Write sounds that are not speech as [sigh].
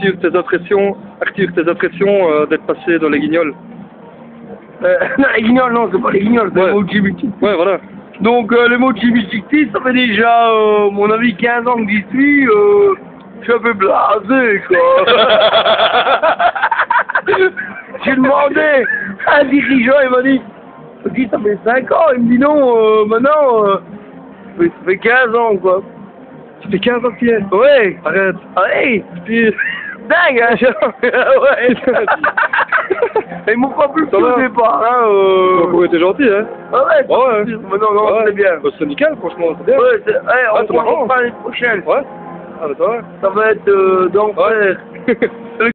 Arthur, tes impressions, Arthur, tes impressions euh, d'être passé dans les guignols. Euh, non, [laughs] les guignols, non, c'est pas les guignols, c'est Ouais. Ouais, voilà. Donc, euh, les mochi Bichicti, ça fait déjà, euh, mon avis, 15 ans que j'y suis, euh, je suis un peu blasé, quoi. [laughs] J'ai demandé à un dirigeant, il m'a dit, ça fait 5 ans, il me dit non, euh, maintenant, euh, ça fait- ça fait 15 ans, quoi. Ça fait 15 ans que tu es? Ouais, Arrête. allez, Puis... dingue, hein, [laughs] ouais. Ils m'ont pas plus Ça va. au départ, hein, euh... Vous été gentil, hein Ah ouais, Ouais, ouais. Mais non, non, Ouais. c'est bien. Bah, C'est nickel, franchement, c'est bien. Ouais, c'est, ouais, on, on fera l'année prochaine. Ouais. Ah, bah, ça va. Ça va être euh, d'enfer. [laughs]